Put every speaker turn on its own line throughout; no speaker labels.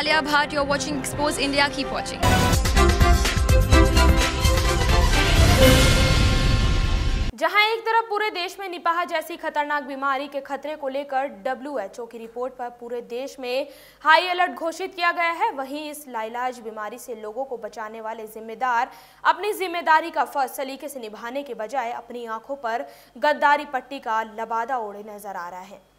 Alia Bhatt. You're watching Expose India. Keep watching.
जहाँ एक तरफ़ पूरे देश में निपाह जैसी खतरनाक बीमारी के खतरे को लेकर डब्ल्यूएचओ की रिपोर्ट पर पूरे देश में हाई अलर्ट घोषित किया गया है, वहीं इस लाइलाज बीमारी से लोगों को बचाने वाले जिम्मेदार अपनी ज़िम्मेदारी का फ़र्ज़ सलीके से निभाने के बजाय अपनी आँखों पर गद्दारी पट्टी का लबादा ओढ़े नज़र आ रहा है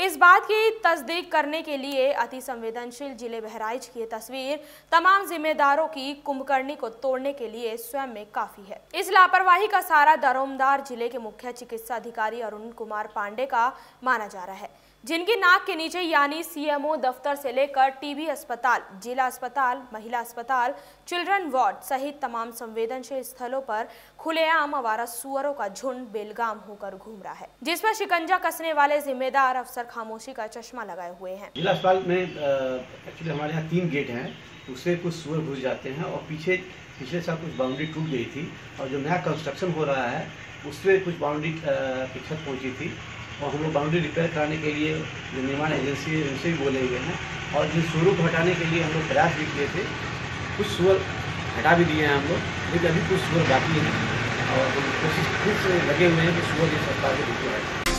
इस बात की तस्दीक करने के लिए अति संवेदनशील ज़िले बहराइच की तस्वीर तमाम जिम्मेदारों की कुंभकर्णी को तोड़ने के लिए स्वयं में काफ़ी है। इस लापरवाही का सारा दरोमदार ज़िले के मुख्य चिकित्सा अधिकारी अरुण कुमार पांडे का माना जा रहा है। जिनकी नाक के नीचे यानी सीएमओ दफ्तर से लेकर टीबी अस्पताल, जिला अस्पताल, महिला अस्पताल, चिल्ड्रन वार्ड सहित तमाम संवेदनशील स्थलों पर खुलेआम आवारा सुअरों का झुंड बेलगाम होकर घूम रहा है, जिस पर शिकंजा कसने वाले जिम्मेदार अफसर खामोशी का चश्मा लगाए हुए हैं।
जिला अस्पताल में एक्चुअली हमारे यहाँ तीन गेट है, उससे कुछ सुअर घुस जाते हैं और पीछे पिछले साल कुछ बाउंड्री टूट गई थी और जो नया कंस्ट्रक्शन हो रहा है उससे कुछ बाउंड्री की छत पहुँची थी। और हम लोग बाउंड्री रिपेयर कराने के लिए जो निर्माण एजेंसी है, उनसे भी बोले हुए हैं। और जिन सुअरों को हटाने के लिए हम लोग प्रयास भी किए थे, कुछ सुअर हटा भी दिए हैं हम लोग, लेकिन अभी कुछ सुअर बाकी हैं। और कोशिश खुद से लगे हुए हैं कि सुअर इस सप्ताह के बीच